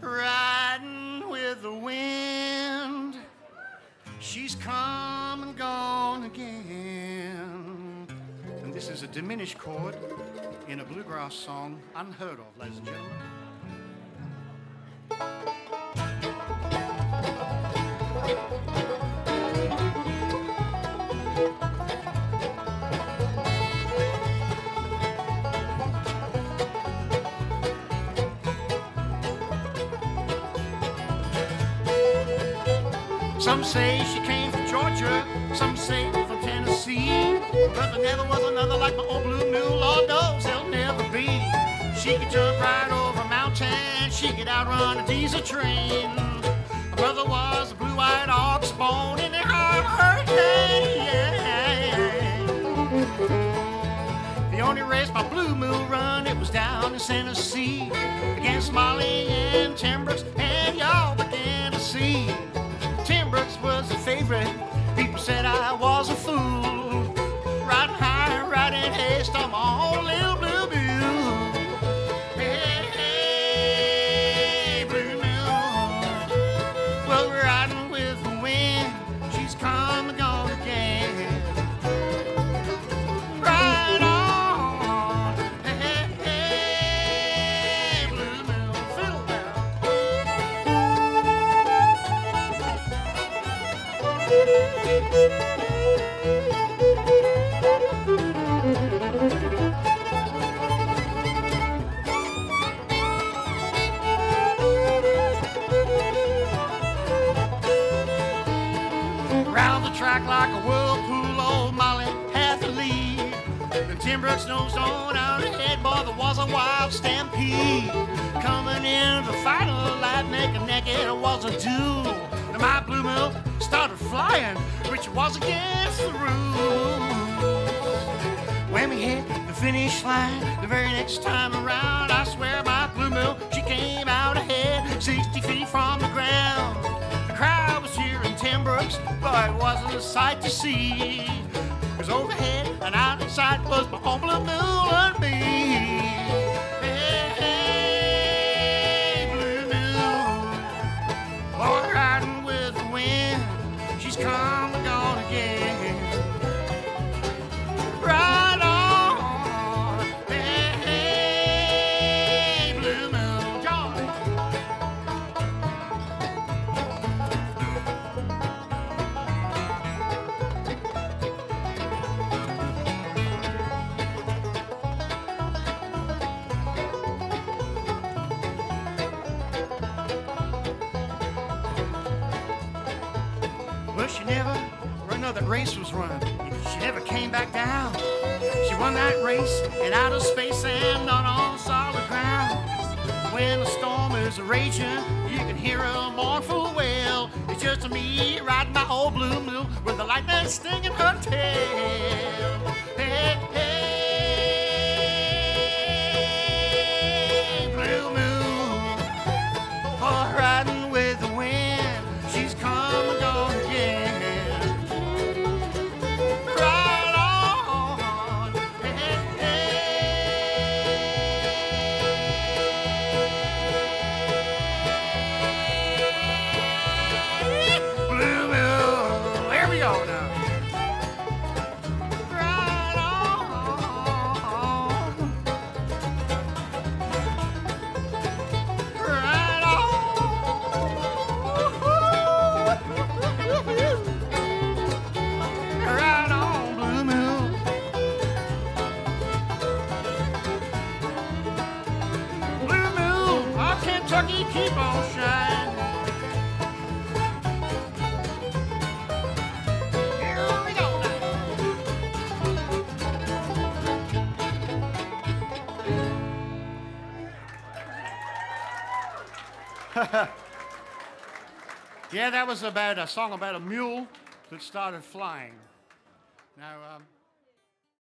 riding with the wind. She's come and gone again. And this is a diminished chord in a bluegrass song unheard of, ladies and gentlemen. Some say she came from Georgia, some say from Tennessee. But there never was another like my old blue mule, Lord knows there'll never be. She could jump right over a mountain, she could outrun a diesel train. My brother was a blue-eyed ox born in the heart of hurricane. The only race my blue mule run, it was down in Tennessee against Molly and Tim I'm on little Track like a whirlpool, old Molly had the lead. The Tenbrooks nosed on out ahead, boy, there was a wild stampede. Coming in the final light, neck and neck, it was a duel. And my blue mill started flying, which was against the rules. When we hit the finish line, the very next time around, I swear my blue mill, she came out ahead, 60 feet from the ground. But it wasn't a sight to see. Cause overhead and out of sight was my own blue and me. She never, another race was run. She never came back down. She won that race in outer space and not on solid ground. When the storm is raging, you can hear a mournful wail. It's just me riding my old blue mule with the lightning stinging her tail. Keep on shining. Yeah, that was about a song about a mule that started flying. Now, um,